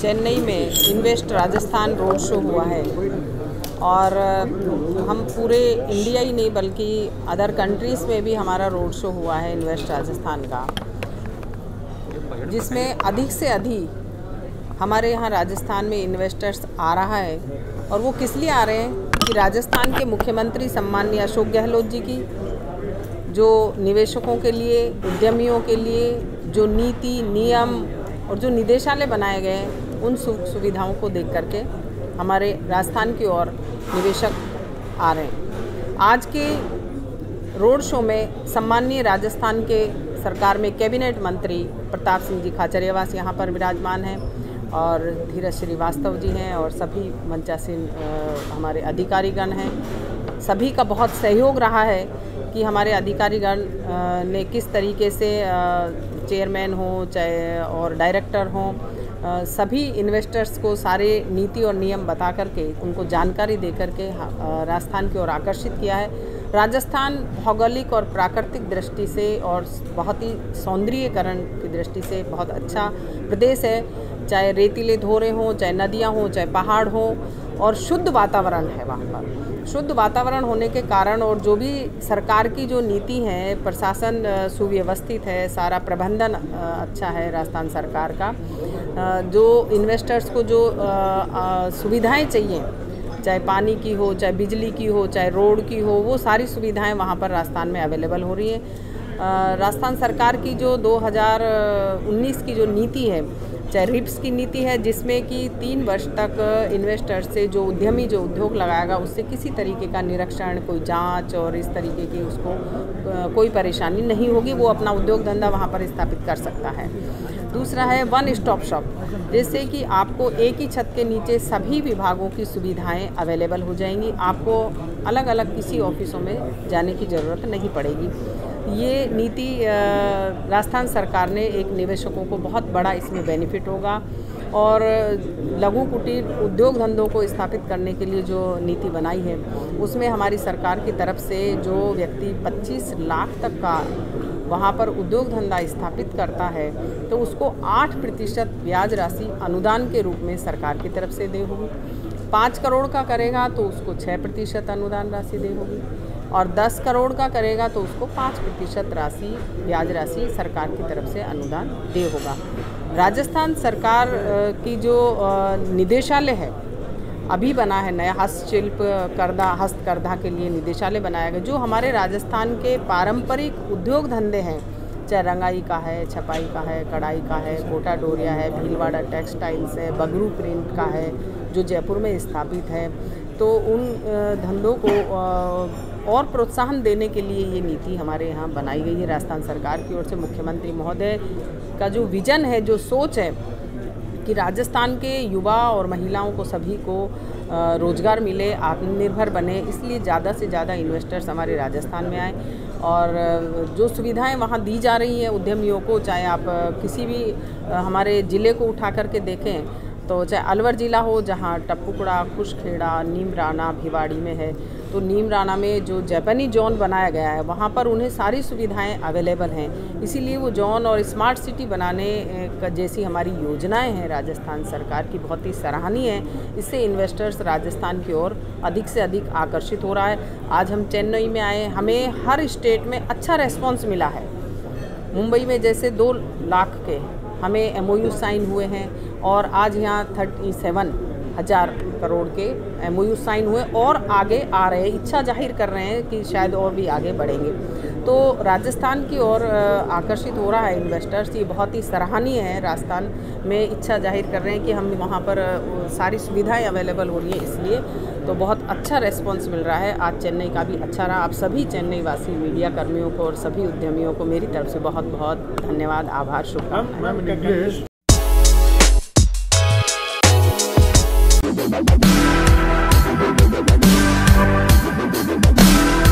चेन्नई में invest Rajasthan road show हुआ है। और हम पूरे इंडिया ही नहीं बल्कि अदर कंट्रीज़ में भी हमारा रोड शो हुआ है इन्वेस्ट राजस्थान का। जिसमें अधिक से अधिक हमारे यहाँ राजस्थान में इन्वेस्टर्स आ रहा है। और वो किस लिए आ रहे हैं? कि राजस्थान के मुख्यमंत्री सम्माननीय अशोक गहलोत जी की जो निवेशकों के लिए उद्यमियों के लिए जो नीति नियम और जो निदेशालय बनाए गए हैं, उन सुख सुविधाओं को देख करके हमारे राजस्थान की ओर निवेशक आ रहे हैं। आज के रोड शो में सम्माननीय राजस्थान के सरकार में कैबिनेट मंत्री प्रताप सिंह जी खाचरियावास यहाँ पर विराजमान हैं और धीरज श्रीवास्तव जी हैं और सभी मंचासीन हमारे अधिकारीगण हैं। सभी का बहुत सहयोग रहा है कि हमारे अधिकारीगण ने किस तरीके से चेयरमैन हो, चाहे, और डायरेक्टर हों सभी इन्वेस्टर्स को सारे नीति और नियम बता करके उनको जानकारी दे करके राजस्थान की ओर आकर्षित किया है। राजस्थान भौगोलिक और प्राकृतिक दृष्टि से और बहुत ही सौंदर्यकरण की दृष्टि से बहुत अच्छा प्रदेश है। चाहे रेतीले धोरे हों, चाहे नदियाँ हों, चाहे पहाड़ हों, और शुद्ध वातावरण है वहाँ पर। शुद्ध वातावरण होने के कारण और जो भी सरकार की जो नीति है, प्रशासन सुव्यवस्थित है, सारा प्रबंधन अच्छा है राजस्थान सरकार का जो इन्वेस्टर्स को जो सुविधाएँ चाहिए, चाहे पानी की हो, चाहे बिजली की हो, चाहे रोड की हो, वो सारी सुविधाएँ वहाँ पर राजस्थान में अवेलेबल हो रही हैं। राजस्थान सरकार की जो 2019 की जो नीति है चाहे रिप्स की नीति है, जिसमें कि तीन वर्ष तक इन्वेस्टर से जो उद्यमी, जो उद्योग लगाएगा, उससे किसी तरीके का निरीक्षण, कोई जाँच और इस तरीके की उसको कोई परेशानी नहीं होगी, वो अपना उद्योग धंधा वहाँ पर स्थापित कर सकता है। दूसरा है वन स्टॉप शॉप जिससे कि आपको एक ही छत के नीचे सभी विभागों की सुविधाएँ अवेलेबल हो जाएँगी, आपको अलग अलग किसी ऑफिसों में जाने की ज़रूरत नहीं पड़ेगी। ये नीति राजस्थान सरकार ने एक निवेशकों को बहुत बड़ा इसमें बेनिफिट होगा और लघु कुटीर उद्योग धंधों को स्थापित करने के लिए जो नीति बनाई है, उसमें हमारी सरकार की तरफ़ से जो व्यक्ति 25 लाख तक का वहाँ पर उद्योग धंधा स्थापित करता है तो उसको 8 प्रतिशत ब्याज राशि अनुदान के रूप में सरकार की तरफ़ से दे होगी। पाँच करोड़ का करेगा तो उसको छः प्रतिशत अनुदान राशि दे होगी। और 10 करोड़ का करेगा तो उसको 5 प्रतिशत राशि, ब्याज राशि सरकार की तरफ़ से अनुदान दे होगा। राजस्थान सरकार की जो निदेशालय है, अभी बना है नया हस्तशिल्प करदा हस्तकरदा के लिए निदेशालय बनाया गया, जो हमारे राजस्थान के पारंपरिक उद्योग धंधे हैं, चाहे रंगाई का है, छपाई का है, कढ़ाई का है, कोटा डोरिया है, भीलवाड़ा टेक्सटाइल्स है, बगरू प्रिंट का है, जो जयपुर में स्थापित है तो उन धंधों को और प्रोत्साहन देने के लिए ये नीति हमारे यहाँ बनाई गई है राजस्थान सरकार की ओर से। मुख्यमंत्री महोदय का जो विजन है, जो सोच है कि राजस्थान के युवा और महिलाओं को सभी को रोज़गार मिले, आत्मनिर्भर बने, इसलिए ज़्यादा से ज़्यादा इन्वेस्टर्स हमारे राजस्थान में आए और जो सुविधाएँ वहाँ दी जा रही हैं उद्यमियों को, चाहे आप किसी भी हमारे ज़िले को उठा करके देखें तो चाहे अलवर ज़िला हो, जहाँ टप्पुकड़ा खुशखेड़ा, नीमराना भिवाड़ी में है। तो नीमराना में जो जापानी जोन बनाया गया है, वहाँ पर उन्हें सारी सुविधाएँ अवेलेबल हैं। इसीलिए वो जोन और स्मार्ट सिटी बनाने का, जैसी हमारी योजनाएँ हैं। राजस्थान सरकार की बहुत ही सराहनीय है। इससे इन्वेस्टर्स राजस्थान की ओर अधिक से अधिक आकर्षित हो रहा है। आज हम चेन्नई में आए, हमें हर स्टेट में अच्छा रेस्पॉन्स मिला है। मुंबई में जैसे दो लाख के हमें एमओयू साइन हुए हैं और आज यहाँ थर्टी सेवन हज़ार करोड़ के एमओयू साइन हुए और आगे आ रहे हैं। इच्छा ज़ाहिर कर रहे हैं कि शायद और भी आगे बढ़ेंगे। तो राजस्थान की ओर आकर्षित हो रहा है इन्वेस्टर्स ये बहुत ही सराहनीय है राजस्थान में इच्छा ज़ाहिर कर रहे हैं कि हम वहाँ पर सारी सुविधाएँ अवेलेबल हो रही हैं इसलिए। तो बहुत अच्छा रेस्पॉन्स मिल रहा है। आज चेन्नई का भी अच्छा रहा। आप सभी चेन्नई वासी मीडिया कर्मियों को और सभी उद्यमियों को मेरी तरफ़ से बहुत बहुत धन्यवाद, आभार, शुभकामनाएँ। You.